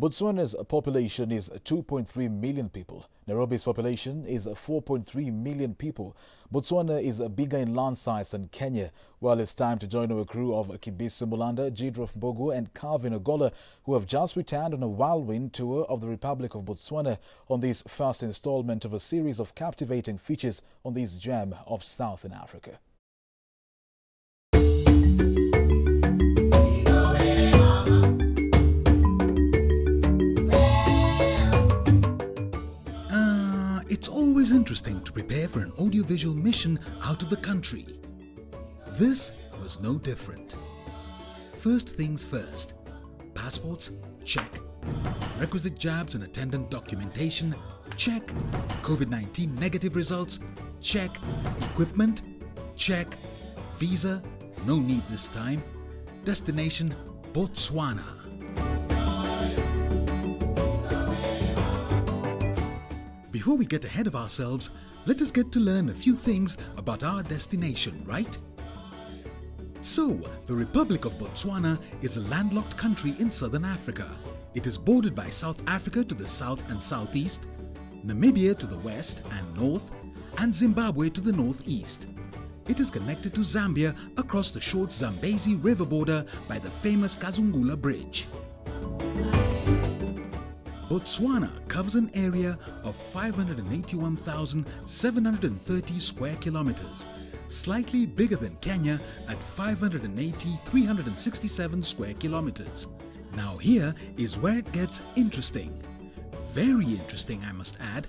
Botswana's population is 2.3 million people. Nairobi's population is 4.3 million people. Botswana is bigger in land size than Kenya. Well, it's time to join our crew of Kibiso Mulanda, Jidrof Mbogo and Calvin Ogola, who have just returned on a whirlwind tour of the Republic of Botswana on this first installment of a series of captivating features on this gem of Southern Africa. Mission out of the country. This was no different. First things first. Passports? Check. Requisite jabs and attendant documentation? Check. COVID-19 negative results? Check. Equipment? Check. Visa? No need this time. Destination? Botswana. Before we get ahead of ourselves, let us get to learn a few things about our destination, right? So, the Republic of Botswana is a landlocked country in southern Africa. It is bordered by South Africa to the south and southeast, Namibia to the west and north, and Zimbabwe to the northeast. It is connected to Zambia across the short Zambezi River border by the famous Kazungula Bridge. Botswana covers an area of 581,730 square kilometers, slightly bigger than Kenya at 580,367 square kilometers. Now here is where it gets interesting. Very interesting, I must add.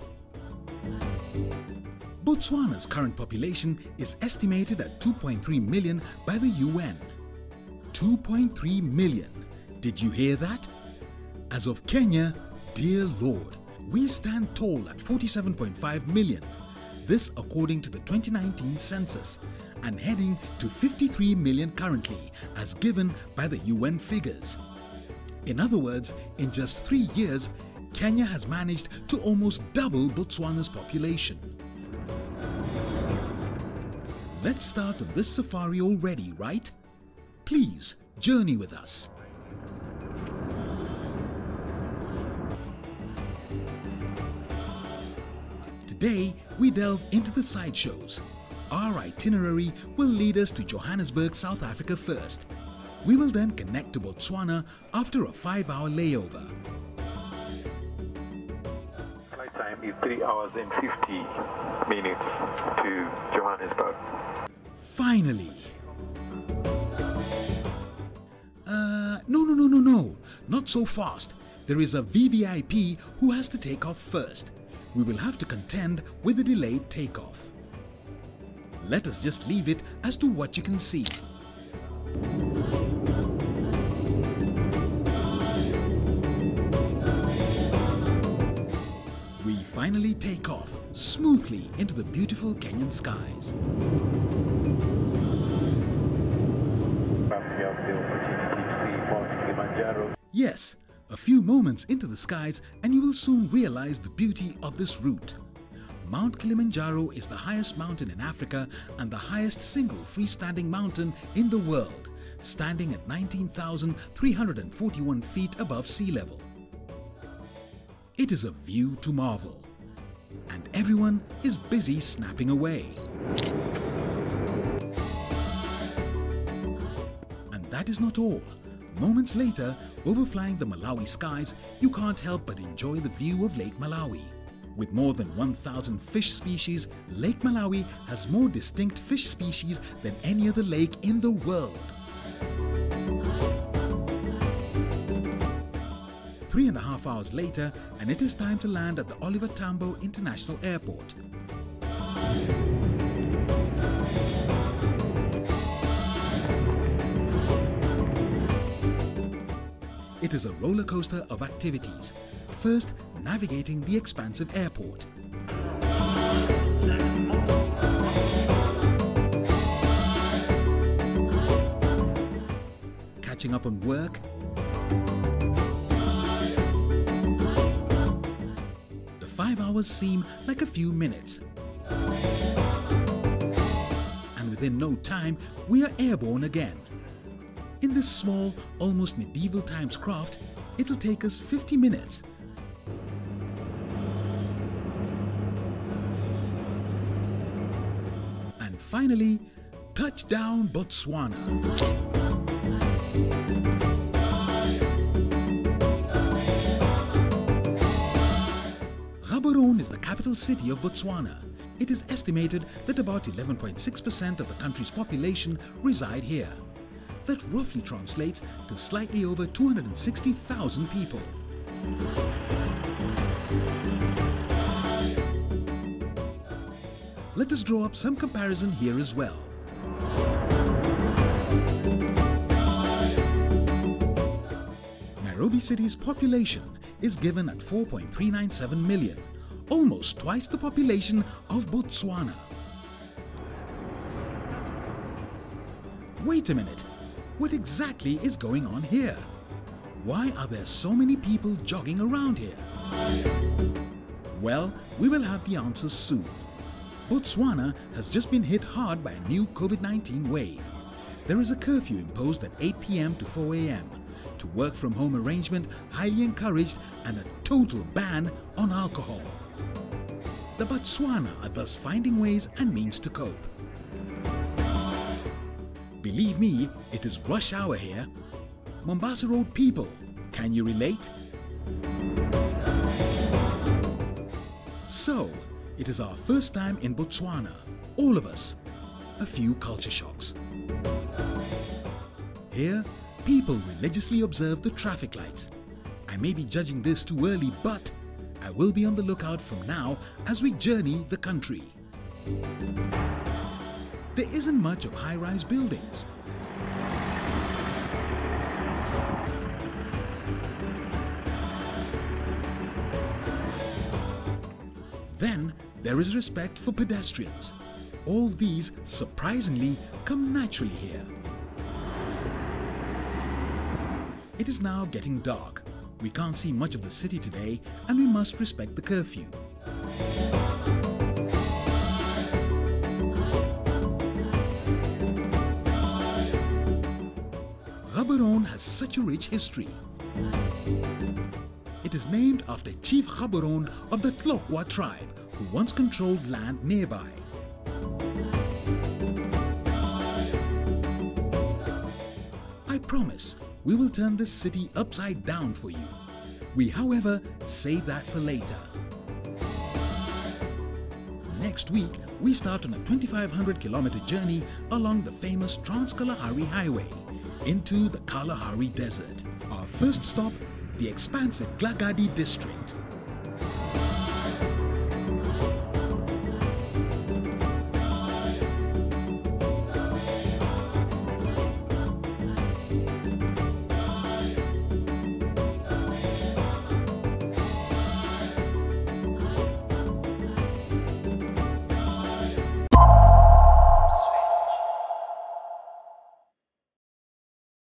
Botswana's current population is estimated at 2.3 million by the UN. 2.3 million. Did you hear that? As of Kenya, Dear Lord, we stand tall at 47.5 million. This according to the 2019 census and heading to 53 million currently as given by the UN figures. In other words, in just three years, Kenya has managed to almost double Botswana's population. Let's start on this safari already, right? Please journey with us. Today, we delve into the sideshows. Our itinerary will lead us to Johannesburg, South Africa first. We will then connect to Botswana after a five-hour layover. Flight time is 3 hours and 50 minutes to Johannesburg. Finally! Uh, no, no, no, no, no. Not so fast. There is a VVIP who has to take off first we will have to contend with the delayed takeoff. Let us just leave it as to what you can see. We finally take off smoothly into the beautiful Kenyan skies. Yes, a few moments into the skies and you will soon realize the beauty of this route. Mount Kilimanjaro is the highest mountain in Africa and the highest single freestanding mountain in the world, standing at 19,341 feet above sea level. It is a view to marvel, and everyone is busy snapping away. And that is not all. Moments later, overflying the Malawi skies, you can't help but enjoy the view of Lake Malawi. With more than 1,000 fish species, Lake Malawi has more distinct fish species than any other lake in the world. Three and a half hours later, and it is time to land at the Oliver Tambo International Airport. It is a roller coaster of activities. First, navigating the expansive airport. Catching up on work. The five hours seem like a few minutes. And within no time, we are airborne again. In this small, almost medieval times craft, It'll take us 50 minutes. And finally, touchdown Botswana. Gaborone is the capital city of Botswana. It is estimated that about 11.6% of the country's population reside here. That roughly translates to slightly over 260,000 people. Let us draw up some comparison here as well. Nairobi City's population is given at 4.397 million, almost twice the population of Botswana. Wait a minute, what exactly is going on here? Why are there so many people jogging around here? Well, we will have the answers soon. Botswana has just been hit hard by a new COVID 19 wave. There is a curfew imposed at 8 pm to 4 am, to work from home arrangement highly encouraged, and a total ban on alcohol. The Botswana are thus finding ways and means to cope. Believe me, it is rush hour here. Mombasa Road people, can you relate? So, it is our first time in Botswana, all of us. A few culture shocks. Here, people religiously observe the traffic lights. I may be judging this too early, but I will be on the lookout from now as we journey the country. There isn't much of high rise buildings. Then there is respect for pedestrians. All these, surprisingly, come naturally here. It is now getting dark. We can't see much of the city today and we must respect the curfew. Gaborone has such a rich history. It is named after Chief Gaborone of the Tlokwa tribe who once controlled land nearby. I promise we will turn this city upside down for you. We, however, save that for later. Next week, we start on a 2500 kilometer journey along the famous Trans Kalahari Highway into the Kalahari Desert. Our first stop, the expansive Kgalagadi district.